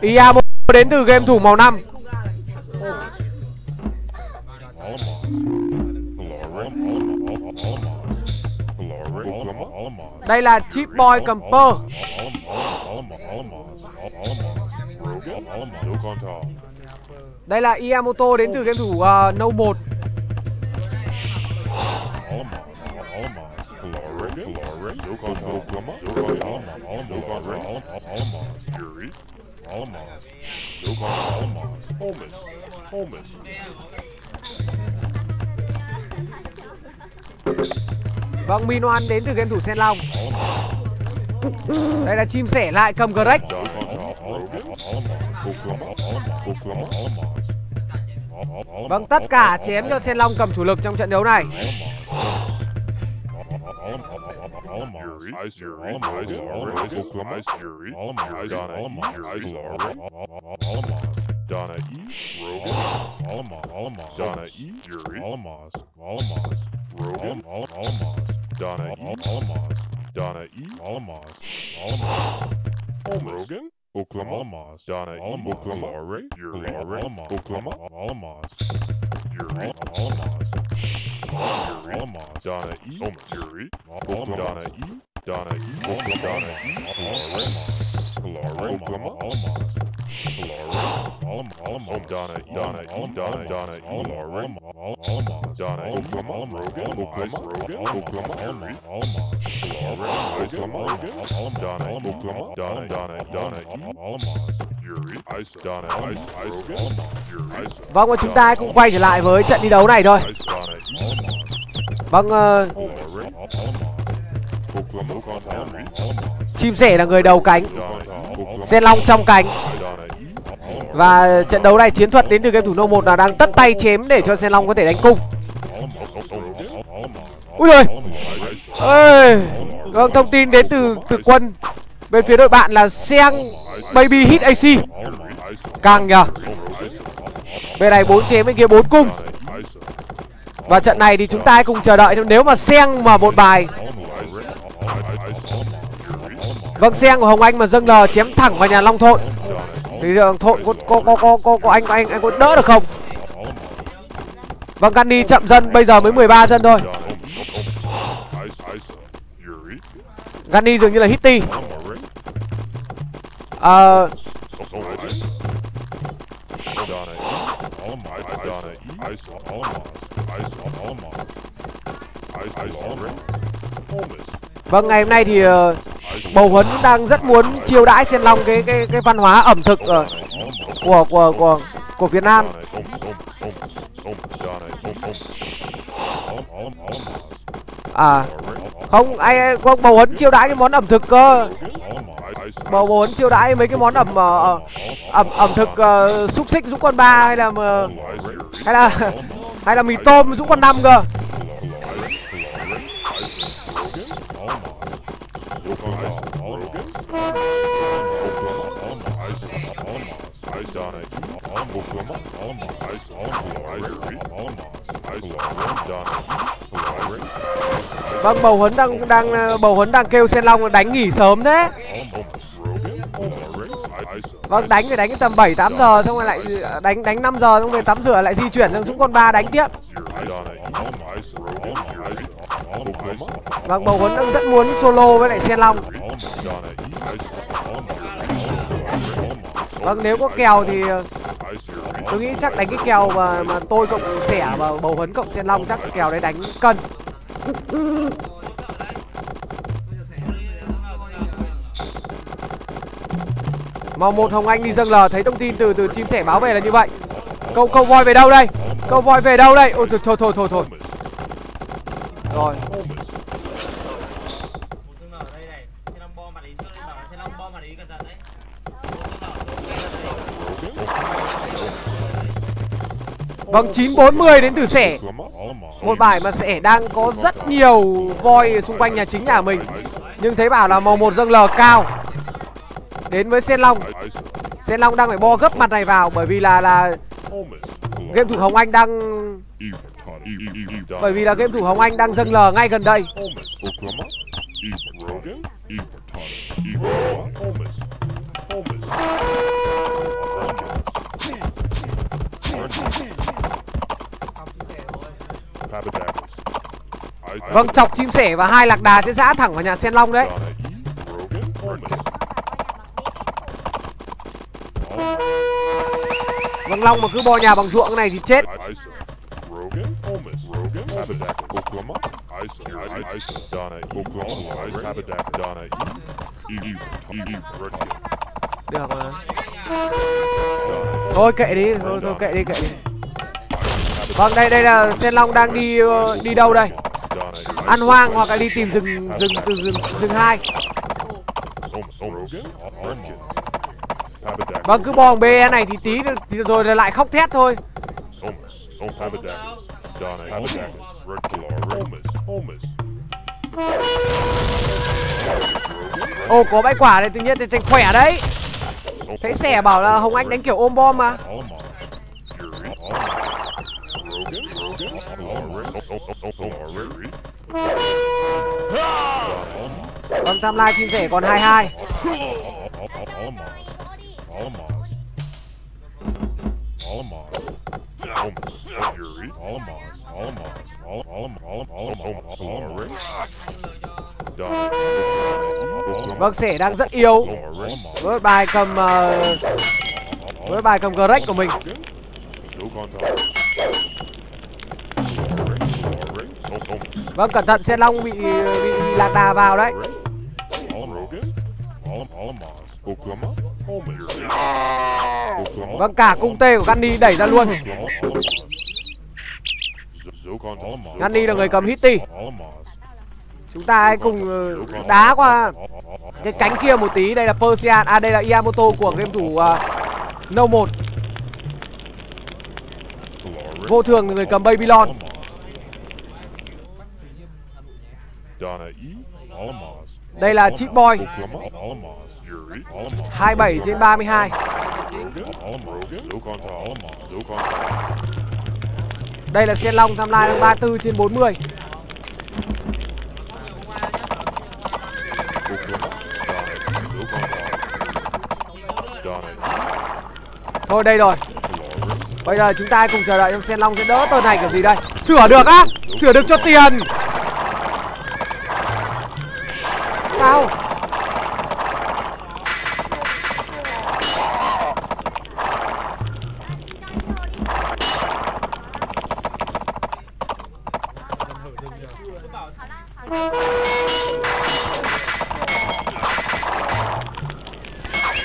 Iabo đến từ game thủ màu 5 Đây là Chip Boy cầm pơ Đây là Iamoto đến từ game thủ uh, No 1 Vâng, Minoan đến từ game thủ Sen Long. Đây là chim sẻ lại cầm Greg. Vâng, tất cả chém cho Sen Long cầm chủ lực trong trận đấu này. Donna E. Rogan. Alamaz. Alamaz. Donna E. Yuri. Alamaz. Alamaz. Rogan. Alamaz. Donna E. Alamaz. Donna E. Alamaz. Alamaz. Rogan. Oklahoma. Alamaz. Donna E. Oklahoma. Lare. Yuri. Alamaz. Oklahoma. Alamaz. Yuri. Alamaz. Yuri. Alamaz. Donna E. Yuri. Oklahoma. Donna E. Donna Donna Donna, Donna, Donna, Donna, Donna, Oklahoma, Oklahoma, Oklahoma, Oklahoma, Donna, Oklahoma, Donna, Donna, Donna, Vâng và chúng ta cũng quay trở lại với trận thi đấu này thôi. Vâng, uh, chim sẻ là người đầu cánh Donna, Long trong cánh. Và trận đấu này chiến thuật đến từ game thủ No 1 là đang tất tay chém để cho Sen Long có thể đánh cung. Úi rồi Ê, Vâng thông tin đến từ từ quân. Bên phía đội bạn là Seng Baby Hit AC Càng nhờ. Bên này 4 chém bên kia 4 cung. Và trận này thì chúng ta hãy cùng chờ đợi. Nếu mà Seng mà một bài Vâng xe của Hồng Anh mà dâng lờ chém thẳng vào nhà Long Thộn Thì Thộn có có có có có, có anh anh anh có đỡ được không? Vâng Gandhi chậm dân bây giờ mới 13 dân thôi. Gandhi dường như là Hitty. Ờ Vâng ngày hôm nay thì uh, bầu huấn đang rất muốn chiêu đãi Sen Long cái cái cái văn hóa ẩm thực ở của của của của Việt Nam. À không ai không vâng, bầu huấn chiêu đãi cái món ẩm thực cơ. Bầu bầu huấn chiêu đãi mấy cái món ẩm uh, ẩm ẩm thực uh, xúc xích dũng con ba hay là uh, hay là hay là mì tôm dũng con năm cơ. Vâng bầu huấn đang đang ờ, bầu huấn đang kêu Sen Long đánh nghỉ sớm thế. Vâng đánh thì đánh tầm 7 8 giờ, xong rồi lại ờ, đánh đánh 5 giờ, xong về tắm rửa lại di chuyển sang xuống con ba đánh tiếp. Vâng bầu huấn đang rất muốn solo với lại Sen Long. Vâng nếu có kèo thì ờ, tôi nghĩ chắc đánh cái kèo mà mà tôi cộng sẻ và bầu huấn cộng Sen Long chắc cái kèo đấy đánh cân. Màu một Hồng Anh đi dâng lờ, thấy thông tin từ từ chim sẻ báo về là như vậy. Câu câu voi về đâu đây? Câu voi về đâu đây? Ôi, thôi thôi thôi thôi thôi. Rồi. Vâng 940 đến từ sẻ. Một bài mà sẻ đang có rất nhiều voi xung quanh nhà chính nhà mình. Nhưng thấy bảo là màu một dâng lờ cao. Đến với Sen Long. Sen Long đang phải bo gấp mặt này vào bởi vì là là game thủ Hồng Anh đang bởi vì là game thủ Hồng Anh đang dâng lờ ngay gần đây. Vâng, chọc chim sẻ và hai lạc đà sẽ dã thẳng vào nhà sen long đấy. Vâng, long mà cứ bò nhà bằng ruộng này thì chết. Được mà. Thôi kệ đi, thôi thôi kệ đi, kệ đi. Vâng, đây đây là sen long đang đi ờ, đi đâu đây? Ăn hoang hoặc là đi tìm rừng rừng rừng rừng, rừng hai. Vâng, cứ bò BE này thì tí thì rồi là lại khóc thét thôi. Holmes. Ồ, có bãi quả này tự nhiên thì thành khỏe đấy. Thấy sẻ bảo là Hồng Anh đánh kiểu ôm bom mà. Vâng, còn tam lai chim sẻ còn 22 Vâng, sẻ đang rất yếu. Với bài cầm uh, Với bài cầm Greg của mình. Vâng, cẩn thận xe long bị bị, bị lạc đà vào đấy. Vâng, cả cung tê của Gunny đẩy ra luôn. Gunny là người cầm Hitty. Chúng ta hãy cùng ờ, đá qua cái cánh kia một tí. Đây là Persian, à đây là iamoto của game thủ uh, No 1. Vô thường là người cầm Babylon. Đây là Cheat Boy, Oklahoma. Alamos. Yuri. Alamos. 27 trên 32. Rogan. Alamos. Silk on top. Alamos. Silk on top. Đây là Sen Long tham lai 34 trên 40. Oklahoma. Donna E. Silk on top. Donna E. Thôi đây rồi. Bây giờ chúng ta hãy cùng chờ đợi xem Sen Long sẽ đỡ tờ này kiểu gì đây. Sửa được á? Sửa được cho tiền.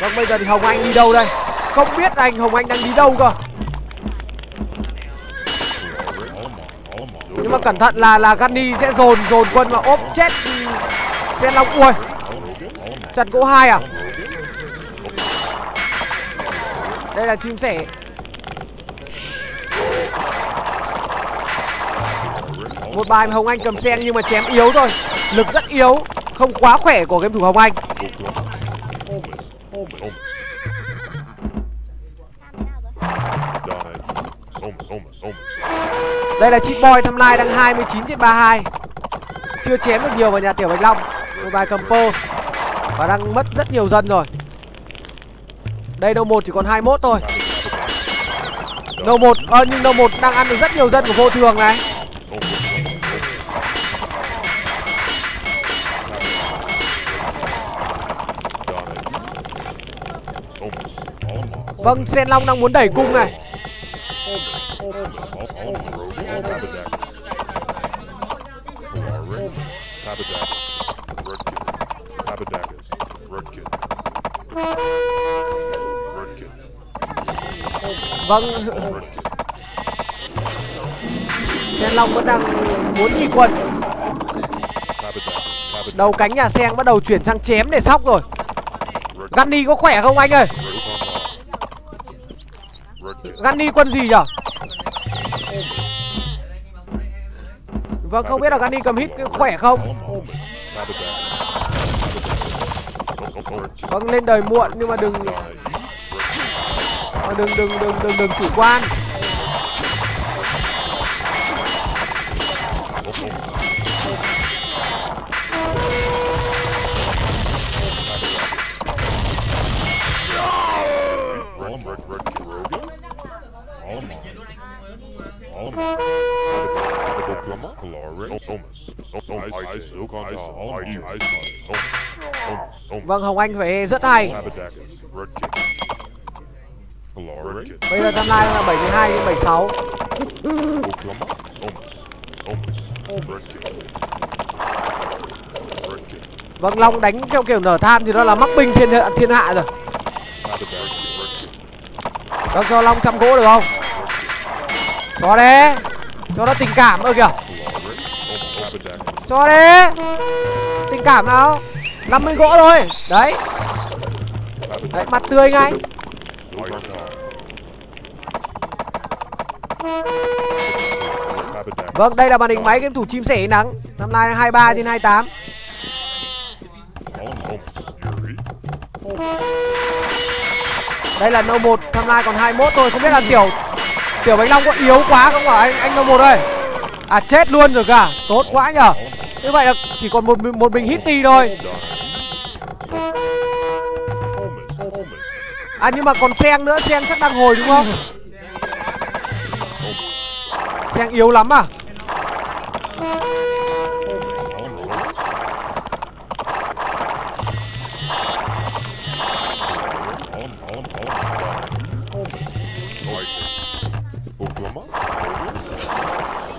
Vâng bây giờ thì Hồng Anh đi đâu đây? Không biết anh Hồng Anh đang đi đâu cơ. Nhưng mà cẩn thận là là Gunny sẽ dồn dồn quân và ốp chết ừ, Sen Long ui chặt gỗ hai à? Đây là chim sẻ. Một bài mà Hồng Anh cầm sen nhưng mà chém yếu thôi. Lực rất yếu không quá khỏe của game thủ Hồng Anh. Đây là chị Boy thăm lai đang 29 trên 32 chưa chém được nhiều vào nhà tiểu Bạch Long. Một bài cầm pơ và đang mất rất nhiều dân rồi. Đây đâu một chỉ còn 21 thôi. Đâu một à, nhưng đâu một đang ăn được rất nhiều dân của vô thường này. Vâng sen long đang muốn đẩy cung này. Vâng. Sen long vẫn đang muốn đi quần. Đầu cánh nhà sen bắt đầu chuyển sang chém để sóc rồi. Gunny có khỏe không anh ơi? Gunny quân gì nhở? Vâng không biết là Gunny cầm hit khỏe không? Vâng lên đời muộn nhưng mà đừng đừng đừng đừng đừng đừng chủ quan. Vâng Hồng Anh phải rất hay. Bây giờ tham lai là 72 đến 76 Vâng Long đánh theo kiểu nở tham thì đó là mắc binh thiên hạ, thiên hạ rồi. Vâng cho Long chăm gỗ được không? Cho đấy Cho nó tình cảm ơ kìa. Cho đấy Tình cảm nào? 50 gỗ thôi. Đấy. Đấy mặt tươi ngay. Vâng đây là màn hình máy game thủ chim sẻ nắng. Năm nay 23 trên 28 Đây là nô 1 Năm nay còn 21 thôi. Không biết là tiểu Tiểu Bánh Long có yếu quá không hả anh anh nô 1 ơi. À chết luôn rồi cả. Tốt quá nhở Như vậy là chỉ còn một một bình hitty thôi. À nhưng mà còn sen nữa. Sen chắc đang hồi đúng không? Sen yếu lắm à.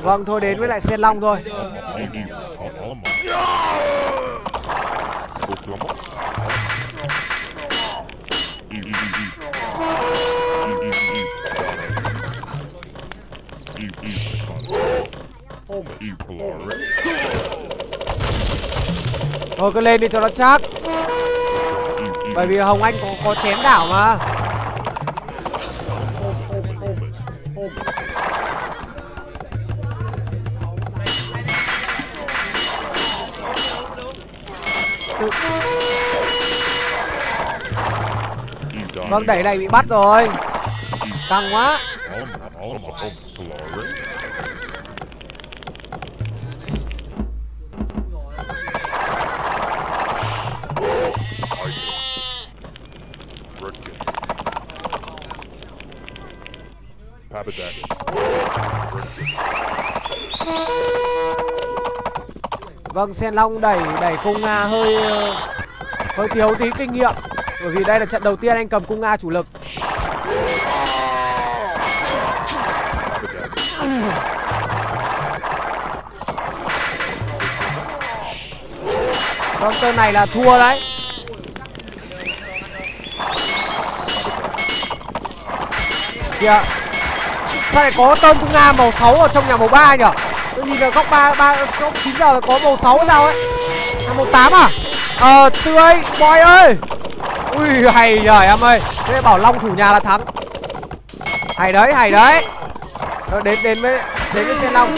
Vâng thôi đến với lại Sen Long thôi. Thôi cứ lên đi cho nó chắc. Bởi vì Hồng Anh có, có chém đảo mà. Vâng đẩy này bị bắt rồi. Căng quá. Vâng, Sen Long đẩy đẩy cung Nga hơi ờ, hơi thiếu tí kinh nghiệm bởi vì đây là trận đầu tiên anh cầm cung Nga chủ lực. Con tên này là thua đấy. Kìa. Sao lại có tôm cung Nga màu 6 ở trong nhà màu 3 nhỉ? Tôi nhìn ở góc 3 3 góc 9 giờ có màu 6 sao ấy. À màu 8 à? Ờ tươi, boy ơi. Ui hay giời em ơi. Thế bảo Long thủ nhà là thắng. Hay đấy, hay đấy. Rồi đến đến với đến với xe Long.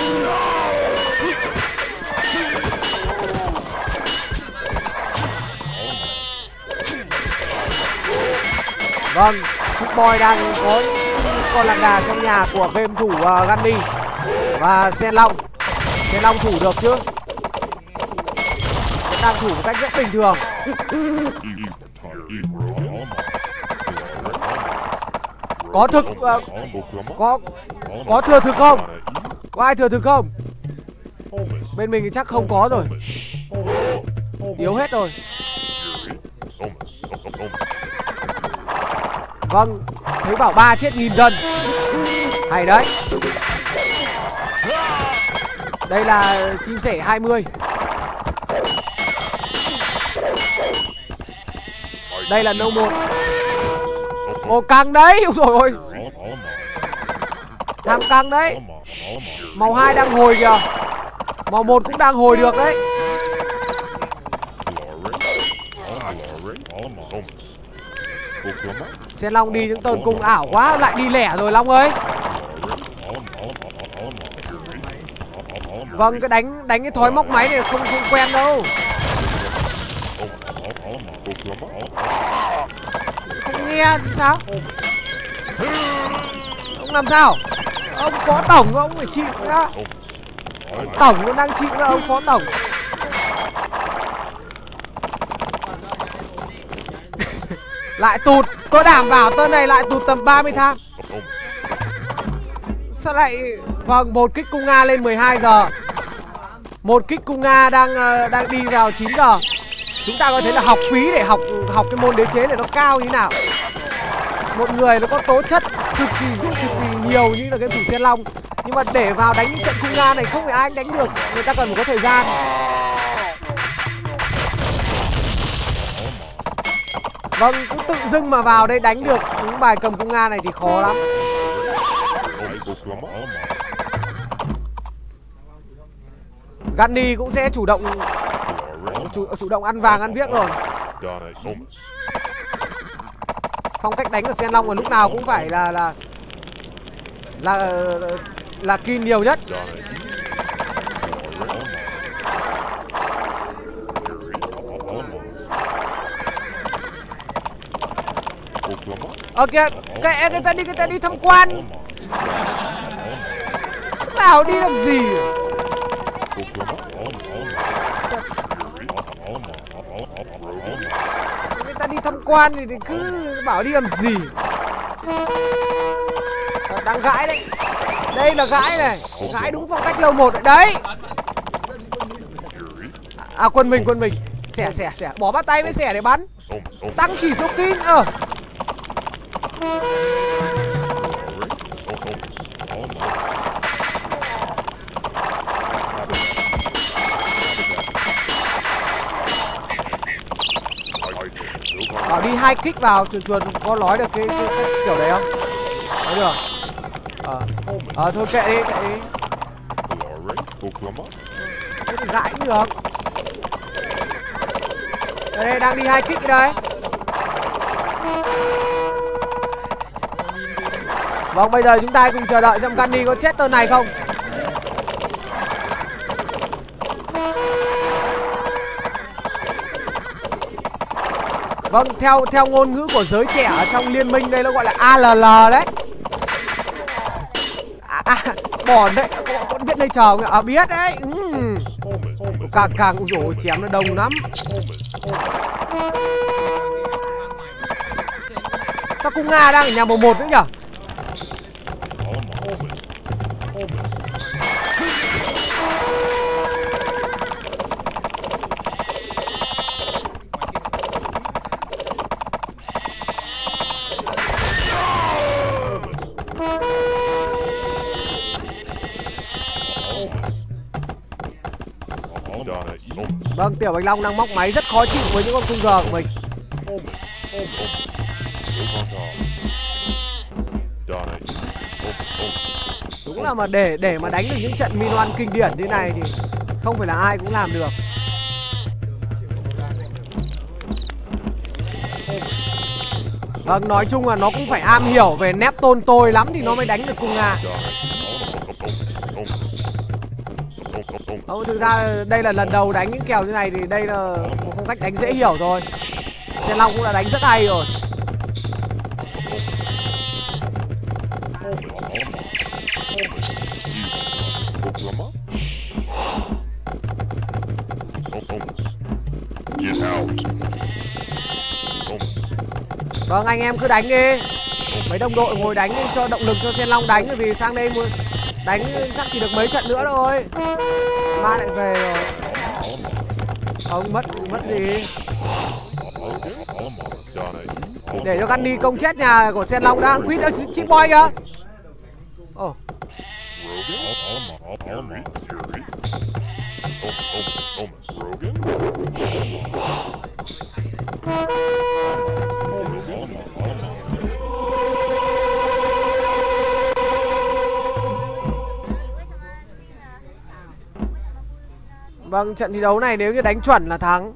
Vâng, Chúc Boy đang có con lạc đà trong nhà của game thủ uh, Gandhi và Sen Long. Sen Long thủ được chứ? Vẫn đang thủ một cách rất bình thường. Có thực uh, có có thừa thực không? Có ai thừa thực không? Bên mình thì chắc không có rồi. Yếu hết rồi. Vâng, thấy bảo ba chết nghìn dân. Hay đấy. Đây là chim sẻ 20 Đây là nâu một Ồ, căng đấy. Ôi rồi Tham căng đấy. Màu 2 đang hồi kìa. Màu 1 cũng đang hồi được đấy. Xe Long đi những tơn cung ảo quá, Lại đi lẻ rồi, Long ơi. Vâng cái đánh đánh cái thói móc máy này không không quen đâu. Không nghe, thì sao? Ông làm sao? Ông phó tổng ông phải chịu nhá. Tổng cũng đang chịu là ông phó tổng. Lại tụt Tôi đảm bảo tên này lại tụt tầm 30 thang? Sao lại Vâng một kích cung Nga lên 12 giờ? Một kích cung nga đang ờ, đang đi vào 9 giờ chúng ta có thấy là học phí để học học cái môn đế chế này nó cao như nào? Một người nó có tố chất cực kỳ cực kỳ nhiều như là cái thủ sen long. Nhưng mà để vào đánh những trận cung nga này không phải ai đánh được. Người ta cần phải có thời gian. Vâng cũng tự dưng mà vào đây đánh được. Những bài cầm cung nga này thì khó lắm. Gani cũng sẽ chủ động chủ, chủ động ăn vàng ăn viếc rồi. Phong cách đánh của sen long là lúc nào cũng phải là là là là kim nhiều nhất. Ok ờ kìa kệ người ta đi người ta đi tham quan. Nào đi làm gì người ta đi tham quan thì, thì cứ bảo đi làm gì. Ờ, đang gãi đấy. Đây là gãi này. Gãi đúng phong cách lâu một đấy. Đấy. À quân mình quân mình. Xẻ xẻ xẻ. Bỏ bắt tay với xẻ để bắn. Tăng chỉ số kinh ờ. à. Hai kích vào chuồn chuồn có nói được cái, cái, cái kiểu đấy không? Nói được ờ. Ờ thôi kệ đi kệ đi. Thế thì gãi cũng được. Đây, đây đang đi hai kích đây. Vâng bây giờ chúng ta cùng chờ đợi xem Gandhi có chết tên này không. Vâng, theo theo ngôn ngữ của giới trẻ ở trong liên minh đây nó gọi là ALL đấy. À, à, bòn đấy, con, biết đây chờ không ạ? À, biết đấy. Ừ. Càng càng ui dồi chém nó đông lắm. Sao cung Nga đang ở nhà mùa một nữa nhỉ? Vâng, Tiểu Bạch Long đang móc máy rất khó chịu với những con cung gờ của mình. Đúng là mà để để mà đánh được những trận Minoan kinh điển như này thì không phải là ai cũng làm được. Vâng, nói chung là nó cũng phải am hiểu về nép tôn tôi lắm thì nó mới đánh được cung Nga. Không, thực ra đây là lần đầu đánh những kèo như này thì đây là một phong cách đánh dễ hiểu thôi. Sen Long cũng đã đánh rất hay rồi. Vâng, anh em cứ đánh đi. Mấy đồng đội ngồi đánh cho động lực cho Sen Long đánh vì sang đây muốn đánh chắc chỉ được mấy trận nữa thôi ba lại về rồi. ông mất mất gì. Để cho Gandhi công chết nhà của Sen Long đang quýt chị, chị boy kìa. Ồ, vâng trận thi đấu này nếu như đánh chuẩn là thắng.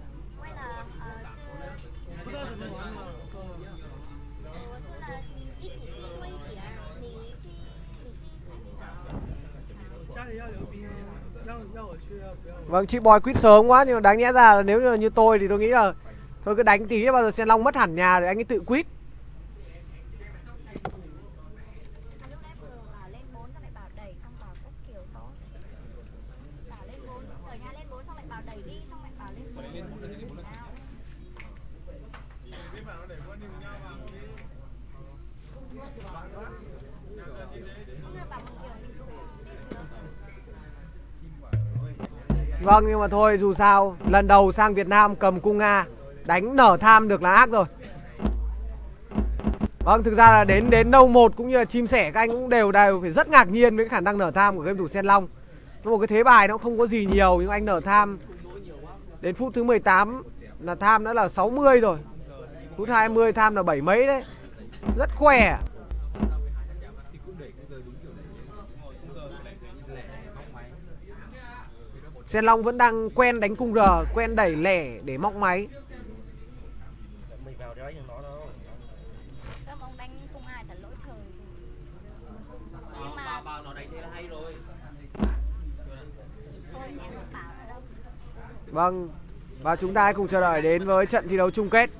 Vâng, chị boy quýt sớm quá nhưng mà đáng nhẽ ra là nếu như, như tôi thì tôi nghĩ là thôi cứ đánh tí bao giờ Sen Long mất hẳn nhà rồi anh ấy tự quýt. lúc đấy vừa bảo lên 4 xong lại bảo đẩy xong bảo các kiểu có bảo lên 4 ở nhà lên 4 xong lại bảo đẩy đi xong lại bảo lên 4 lên 4 lên 4 Mọi người bảo một kiểu mình cũng đi trước Vâng nhưng mà thôi, dù sao, lần đầu sang Việt Nam cầm cung Nga, đánh nở tham được là ác rồi. Vâng thực ra là đến đến nâu một cũng như là chim sẻ, các anh cũng đều đều phải rất ngạc nhiên với cái khả năng nở tham của game thủ Sen Long. Nó một cái thế bài nó không có gì nhiều, nhưng anh nở tham đến phút thứ 18 là tham đã là 60 rồi. Phút 20 tham là bảy mấy đấy. Rất khỏe. Sen Long vẫn đang quen đánh cung R, quen đẩy lẻ để móc máy. mình vào cho anh nó đâu Các ông đánh cung ai chẳng lỗi thời Nhưng mà vào vào nó đánh thế là hay rồi thôi em không bảo nữa đâu Vâng. Và chúng ta hãy cùng chờ đợi đến với trận thi đấu chung kết.